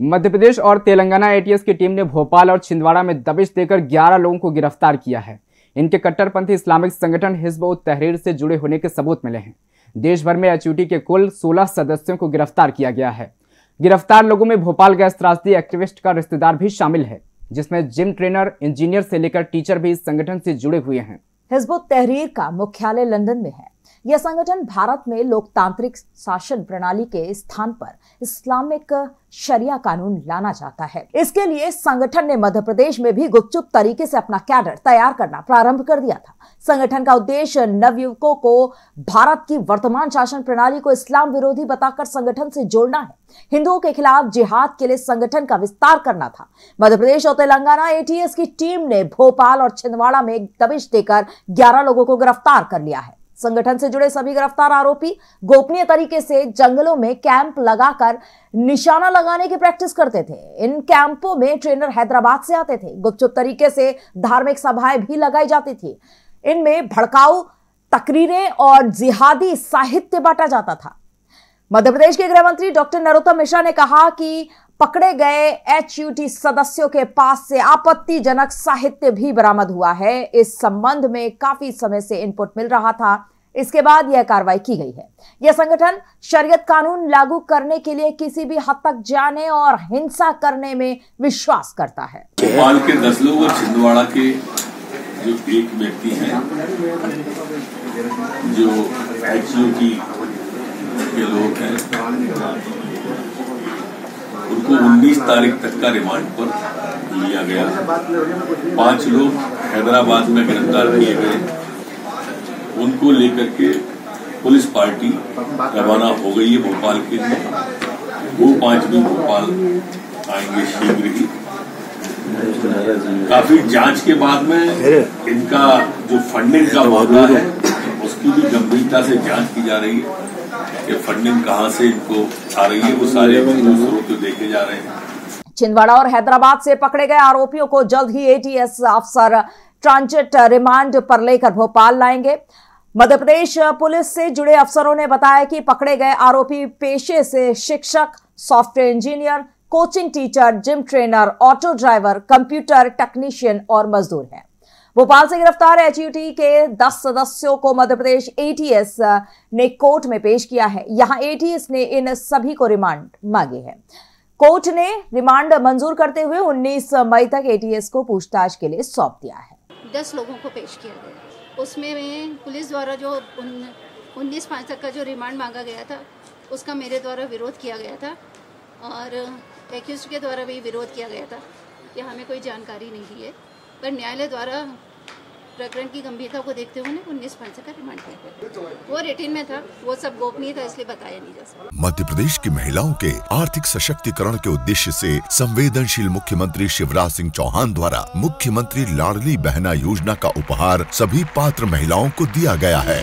मध्य प्रदेश और तेलंगाना एटीएस की टीम ने भोपाल और छिंदवाड़ा में दबिश देकर 11 लोगों को गिरफ़्तार किया है। इनके कट्टरपंथी इस्लामिक संगठन हिजब तहरीर से जुड़े होने के सबूत मिले हैं। देश भर में एचयूटी के कुल 16 सदस्यों को गिरफ़्तार किया गया है। गिरफ़्तार लोगों में भोपाल गैस त्रासदी एक्टिविस्ट का रिश्तेदार भी शामिल है, जिसमें जिम ट्रेनर, इंजीनियर से लेकर टीचर भी इस संगठन से जुड़े हुए हैं। हिजबुत तहरीर का मुख्यालय लंदन में है। यह संगठन भारत में लोकतांत्रिक शासन प्रणाली के स्थान पर इस्लामिक शरिया कानून लाना चाहता है। इसके लिए संगठन ने मध्य प्रदेश में भी गुपचुप तरीके से अपना कैडर तैयार करना प्रारंभ कर दिया था। संगठन का उद्देश्य नवयुवकों को भारत की वर्तमान शासन प्रणाली को इस्लाम विरोधी बताकर संगठन से जोड़ना है। हिंदुओं के खिलाफ जिहाद के लिए संगठन का विस्तार करना था। मध्य प्रदेश और तेलंगाना एटीएस की टीम ने भोपाल और छिंदवाड़ा में दबिश देकर ग्यारह लोगों को गिरफ़्तार कर लिया है। संगठन से जुड़े सभी गिरफ़्तार आरोपी गोपनीय तरीके से जंगलों में कैंप लगाकर निशाना लगाने की प्रैक्टिस करते थे। इन कैंपों में ट्रेनर हैदराबाद से आते थे। गुपचुप तरीके से धार्मिक सभाएँ भी लगाई जाती थी। इनमें भड़काऊ तकरीरें और जिहादी साहित्य बांटा जाता था। मध्य प्रदेश के गृह मंत्री डॉक्टर नरोत्तम मिश्रा ने कहा कि पकड़े गए एचयूटी सदस्यों के पास से आपत्तिजनक साहित्य भी बरामद हुआ है। इस संबंध में काफ़ी समय से इनपुट मिल रहा था। इसके बाद यह कार्रवाई की गई है। यह संगठन शरीयत कानून लागू करने के लिए किसी भी हद तक जाने और हिंसा करने में विश्वास करता है। भोपाल के दस लोग और छिंदवाड़ा के जो एक व्यक्ति हैं, जो एच के लोग हैं। उनको 19 तारीख तक का रिमांड पर लिया गया। पाँच लोग हैदराबाद में गिरफ़्तार किए गए। उनको लेकर के पुलिस पार्टी रवाना हो गई है भोपाल के लिए। वो पाँच भी भोपाल आएँगे शीघ्र ही। काफ़ी जाँच के बाद में इनका जो फंडिंग का मामला है, उसकी भी गंभीरता से जाँच की जा रही है। कि फंडिंग कहाँ से इनको आ रही है वो सारे स्रोत देखे जा रहे हैं। छिंदवाड़ा और हैदराबाद से पकड़े गए आरोपियों को जल्द ही एटीएस अफसर ट्रांजिट रिमांड पर लेकर भोपाल लाएँगे। मध्य प्रदेश पुलिस से जुड़े अफसरों ने बताया कि पकड़े गए आरोपी पेशे से शिक्षक software engineer coaching teacher gym trainer auto driver computer technician और मजदूर हैं। भोपाल से गिरफ़्तार एचयूटी के 10 सदस्यों को मध्य प्रदेश एटीएस ने कोर्ट में पेश किया है। यहाँ एटीएस ने इन सभी को रिमांड मांगे है। कोर्ट ने रिमांड मंजूर करते हुए 19 मई तक एटीएस को पूछताछ के लिए सौंप दिया है। दस लोगों को पेश किया गया। उसमें पुलिस द्वारा जो उन्नीस पाँच तक का जो रिमांड मांगा गया था, उसका मेरे द्वारा विरोध किया गया था और एक्यूज के द्वारा भी विरोध किया गया था। कि हमें कोई जानकारी नहीं है। पर न्यायालय द्वारा प्रकरण की गंभीरता को देखते हुए उन्नीस पंच का रिमांड किया वो रेटिन में था, वो सब गोपनीय था, इसलिए बताया नहीं जा सकता। मध्य प्रदेश की महिलाओं के आर्थिक सशक्तिकरण के उद्देश्य से संवेदनशील मुख्यमंत्री शिवराज सिंह चौहान द्वारा मुख्यमंत्री लाडली बहना योजना का उपहार सभी पात्र महिलाओं को दिया गया है।